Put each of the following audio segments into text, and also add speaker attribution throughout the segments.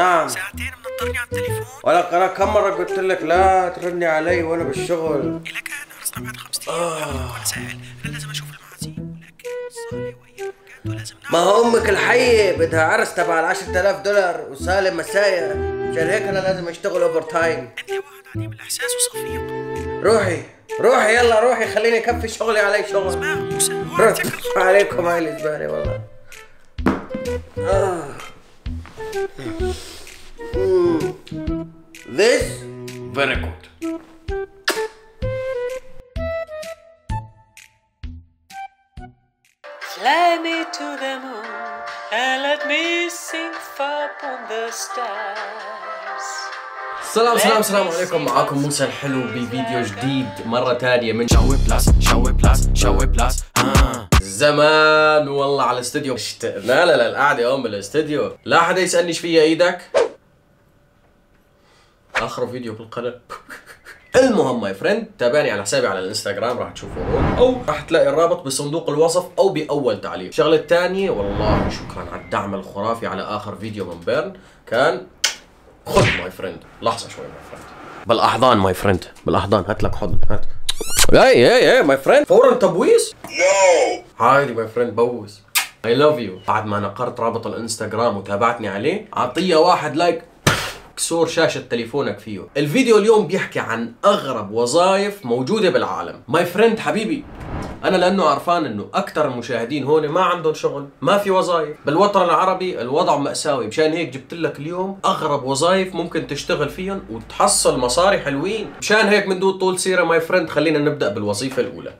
Speaker 1: نعم.
Speaker 2: ساعتين منطرني على التليفون.
Speaker 1: ولك أنا كم مرة قلت لك لا ترني علي وأنا بالشغل؟
Speaker 2: إلك أنا رزنا بعد خمس أيام وأنا سائل أنا لازم أشوف المعازيم؟ صالي ويا الوقت ولازم
Speaker 1: ما هو أمك الحية بدها عرس تبع ال 10000 دولار وسالم مسايا. عشان هيك أنا لازم أشتغل اوفر تايم
Speaker 2: أنت واحد عديم الإحساس وصفيق
Speaker 1: روحي روحي يلا روحي خليني أكفي شغلي علي شغل.
Speaker 2: ما موسى
Speaker 1: عليكم هاي الزبالة والله. آه. مم. This very good.
Speaker 3: Fly me to the moon and let me sing far upon the stars.
Speaker 4: السلام السلام السلام عليكم. معاكم موسى الحلو بفيديو جديد مرة تانية من
Speaker 5: شوي بلاس شوي بلاس شوي بلاس ها
Speaker 4: زمان والله على الاستديو اشتقنا لا لا القعدة يوم بالاستديو لا حدا يسألني إيش فيها إيدك. آخر فيديو بالقناة. المهم my friend تابعني على حسابي على الإنستغرام راح تشوفوا هون أو راح تلاقي الرابط بصندوق الوصف أو بأول تعليق. الشغله الثانية والله شكرا على الدعم الخرافي على آخر فيديو من بيرن. كان خذ my friend لحظة شوي my friend بالأحضان my friend بالأحضان. هات لك حضن هات. اي اي اي my friend فورا تبويس؟ no عادي my friend بوس. I love you بعد ما نقرت رابط الإنستغرام وتابعتني عليه أعطيه واحد like كسور شاشة تليفونك فيه. الفيديو اليوم بيحكي عن أغرب وظائف موجودة بالعالم. my friend حبيبي. أنا لأنه عرفان أنه أكثر المشاهدين هون ما عندهم شغل ما في وظائف. بالوطن العربي الوضع مأساوي. مشان هيك جبت لك اليوم أغرب وظائف ممكن تشتغل فيهم وتحصل مصاري حلوين. مشان هيك من دون طول سيرة my friend خلينا نبدأ بالوظيفة الأولى.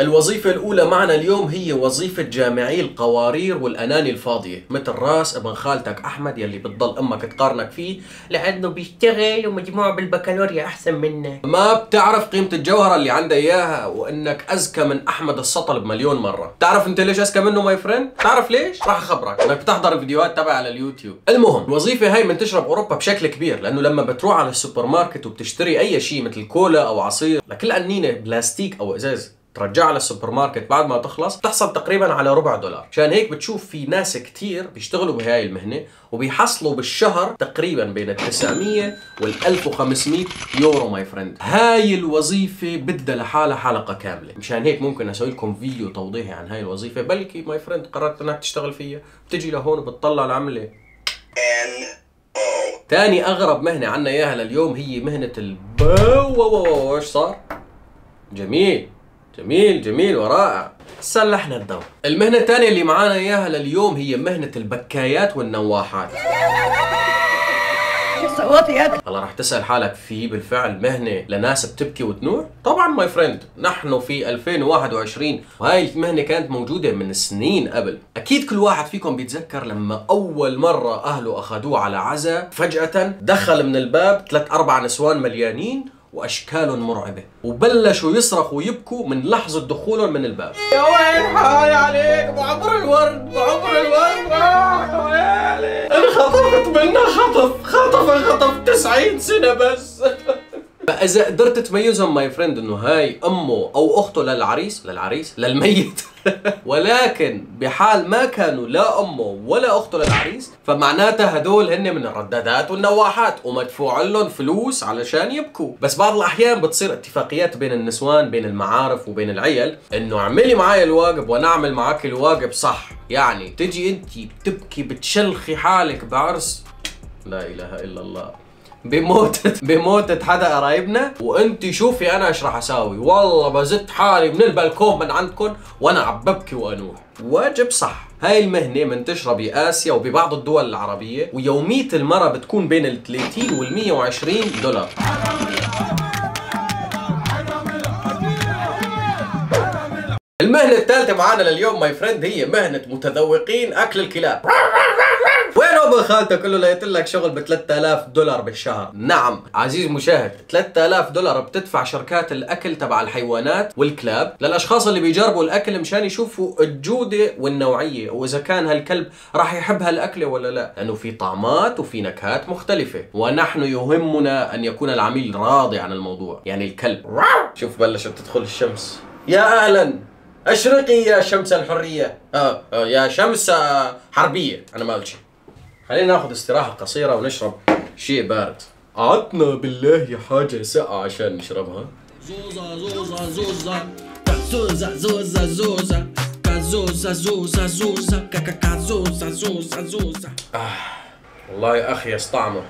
Speaker 4: الوظيفة الأولى معنا اليوم هي وظيفة جامعي القوارير والقناني الفاضية. مثل راس أبن خالتك أحمد يلي بتضل أمك تقارنك فيه. لأنه بيشتغل ومجموعه بالبكالوريا أحسن منك ما بتعرف قيمة الجوهرة اللي عنده إياها وإنك أذكى من أحمد السطل بمليون مرة. تعرف أنت ليش أذكى منه my friend؟ تعرف ليش؟ راح أخبرك. إنك بتحضر الفيديوهات تبعي على اليوتيوب. المهم الوظيفة هاي منتشرة بأوروبا بشكل كبير لأنه لما بتروح على السوبر ماركت وبتشتري أي شيء مثل كولا أو عصير لكل قنينة بلاستيك أو إزاز. ترجعها للسوبر ماركت بعد ما تخلص تحصل تقريبا على ربع دولار عشان هيك بتشوف في ناس كتير بيشتغلوا بهاي المهنة وبيحصلوا بالشهر تقريبا بين ال 900 وال 1500 يورو my friend هاي الوظيفة بدها لحالها حلقة كاملة مشان هيك ممكن أسوي لكم فيديو توضيحي عن هاي الوظيفة بلكي my friend قررت انك تشتغل فيها بتجي لهون وبتطلع العملة تاني اغرب مهنة عنا اياها لليوم هي مهنة البو إيش صار؟ جميل جميل جميل ورائع. صلحنا الضوء. المهنة الثانية اللي معانا إياها لليوم هي مهنة البكايات والنواحات. والله راح تسأل حالك في بالفعل مهنة لناس بتبكي وتنوح؟ طبعا my friend نحن في 2021 وهاي المهنة كانت موجودة من سنين قبل. أكيد كل واحد فيكم بيتذكر لما أول مرة أهله أخذوه على عزا فجأة دخل من الباب ثلاث أربع نسوان مليانين وأشكال مرعبة. وبلشوا يصرخوا ويبكوا من لحظة دخولهم من الباب. يا وين حالي عليك؟ بعمر الورد بعمر الورد. راح ويلي. انخطفت منا خطف خطف خطف 90 سنة بس. فإذا قدرت تميزهم my friend إنه هاي أمه أو أخته للعريس للعريس للميت. ولكن بحال ما كانوا لا أمه ولا أخته للعريس فمعناتها هدول هن من الردادات والنواحات ومدفوع لهم فلوس علشان يبكوا. بس بعض الأحيان بتصير اتفاقيات بين النسوان بين المعارف وبين العيل إنه اعملي معي الواجب وأنا أعمل معك الواجب صح. يعني تجي انت بتبكي بتشلخي حالك بعرس. لا إله إلا الله. بموتة بموتة حدا قرايبنا. وانت شوفي أنا إيش راح اساوي. والله بزت حالي من البلكون من عندكم وأنا عم ببكي وانوح. واجب صح. هاي المهنة منتشرة بآسيا وببعض الدول العربية ويومية المرة بتكون بين ال 30 وال 120 دولار. المهنة الثالثة معانا لليوم my friend هي مهنة متذوقين أكل الكلاب. ابو خالتك كله لقيت لك شغل ب 3000 دولار بالشهر. نعم عزيز مشاهد 3000 دولار بتدفع شركات الأكل تبع الحيوانات والكلاب للأشخاص اللي بيجربوا الأكل مشان يشوفوا الجودة والنوعية وإذا كان هالكلب راح يحب هالاكله ولا لا. لأنه في طعمات وفي نكهات مختلفة ونحن يهمنا أن يكون العميل راضي عن الموضوع. يعني الكلب. شوف بلشت تدخل الشمس. يا أهلا أشرقي يا شمس الحرية. آه آه يا شمس حربية. أنا ما قلت شيء. خلينا ناخذ استراحة قصيرة ونشرب شيء بارد. عطنا بالله حاجة ساقعة عشان نشربها.
Speaker 6: زوزة زوزة زوزة. زوزة زوزة زوزة. زوزة زوزة زوزة. كاكا زوزة زوزة زوزة.
Speaker 4: والله يا أخي يستعمر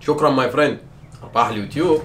Speaker 4: شكرا ماي فريند أرباح اليوتيوب.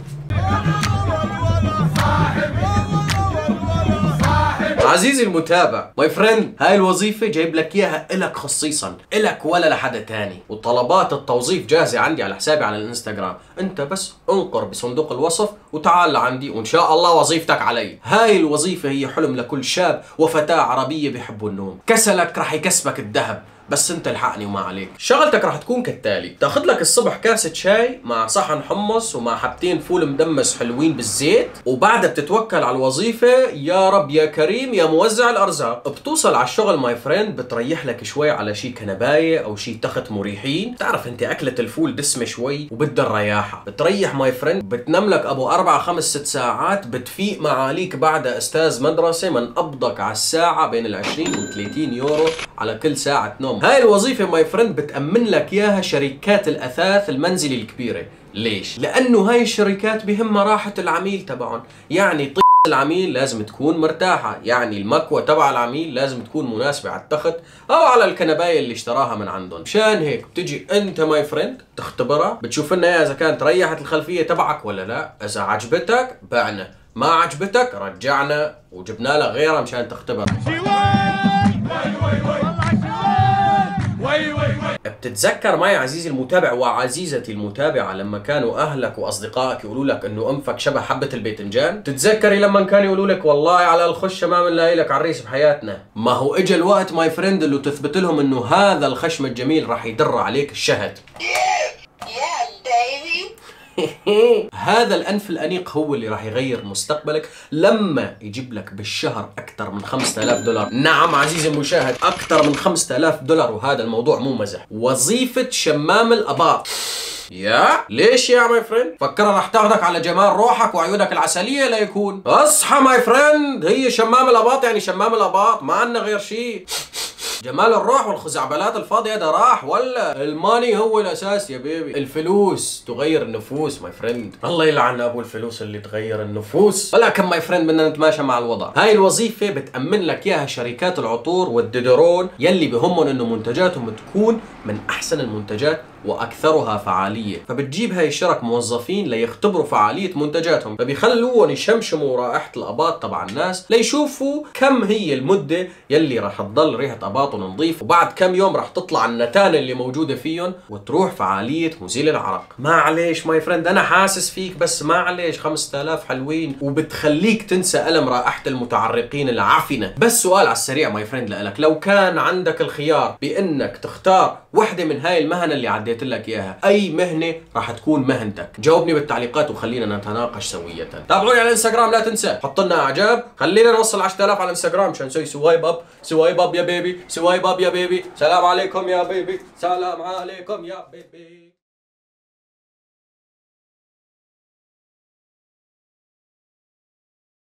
Speaker 4: عزيزي المتابع my friend هاي الوظيفة جايب لك إياها إلك خصيصا إلك ولا لحدا تاني. وطلبات التوظيف جاهزة عندي على حسابي على الإنستغرام. أنت بس انقر بصندوق الوصف وتعال لعندي وإن شاء الله وظيفتك علي. هاي الوظيفة هي حلم لكل شاب وفتاة عربية بيحبوا النوم. كسلك رح يكسبك الذهب. بس انت الحقني وما عليك. شغلتك رح تكون كالتالي. تاخذ لك الصبح كاسة شاي مع صحن حمص ومع حبتين فول مدمس حلوين بالزيت وبعدها بتتوكل على الوظيفة. يا رب يا كريم يا موزع الأرزاق. بتوصل على الشغل my friend بتريح لك شوي على شي كنباية أو شي تخت مريحين. بتعرف انت أكلة الفول دسمة شوي وبدها الرياحة. بتريح my friend بتنام لك أبو أربع خمس ست ساعات. بتفيق معاليك بعدها أستاذ مدرسة من قبضك على الساعة بين ال 20 و 30 يورو. على كل ساعة نوم. هاي الوظيفة my friend بتأمن لك إياها شركات الأثاث المنزلي الكبيرة. ليش؟ لأنه هاي الشركات بهمها راحة العميل تبعهم. يعني طيز العميل لازم تكون مرتاحة. يعني المكوة تبع العميل لازم تكون مناسبة على التخت أو على الكنباية اللي اشتراها من عندهم. مشان هيك بتجي أنت my friend تختبرها. بتشوف لنا إياها إذا كانت ريحت الخلفية تبعك ولا لا. إذا عجبتك بعنا. ما عجبتك رجعنا. وجبنا لك غيرها مشان تختبر بتتذكر معي عزيزي المتابع وعزيزتي المتابعة لما كانوا أهلك وأصدقائك يقولوا لك إنه أنفك شبه حبة الباذنجان؟ تتذكري لما كانوا يقولوا لك والله على الخشة ما بنلاقي لك عريس بحياتنا؟ ما هو إجا الوقت my friend اللي تثبت لهم إنه هذا الخشم الجميل راح يدر عليك الشهد. هذا الأنف الأنيق هو اللي راح يغير مستقبلك لما يجيب لك بالشهر أكثر من 5000 دولار. نعم عزيزي المشاهد أكثر من 5000 دولار وهذا الموضوع مو مزح. وظيفة شمام الأباط. يا! ليش يا my friend فكرك راح تاخذك على جمال روحك وعيونك العسلية لا يكون. اصحى my friend هي شمام الأباط يعني شمام الأباط ما عندنا غير شيء جمال الروح والخزعبلات الفاضية ده راح ولا ال money هو الأساس يا baby؟ الفلوس تغير النفوس my friend الله يلعن أبو الفلوس اللي تغير النفوس. ولكن my friend بدنا نتماشى مع الوضع. هاي الوظيفة بتأمن لك إياها شركات العطور والديودورون يلي بهمهم إنه منتجاتهم تكون من أحسن المنتجات وأكثرها فعالية. فبتجيب هاي الشركات موظفين ليختبروا فعالية منتجاتهم. فبيخلوهم يشمشموا رائحة الأباط تبع الناس ليشوفوا كم هي المدة يلي راح تضل ريحة أباطهم نظيف وبعد كم يوم راح تطلع النتانه اللي موجودة فيهم وتروح فعالية مزيل العرق. معليش my friend أنا حاسس فيك بس معليش 5000 حلوين وبتخليك تنسى ألم رائحة المتعرقين العفنة. بس سؤال على السريع my friend لك لو كان عندك الخيار بإنك تختار وحدة من هاي المهن اللي عديت لك إياها. أي مهنة راح تكون مهنتك. جاوبني بالتعليقات وخلينا نتناقش سوية. تابعوني على الإنستغرام لا تنسى. حط لنا إعجاب. خلينا نوصل 10000 على الإنستغرام عشان نسوي swipe up swipe up يا baby. swipe up يا baby. سلام عليكم يا baby. سلام عليكم يا baby.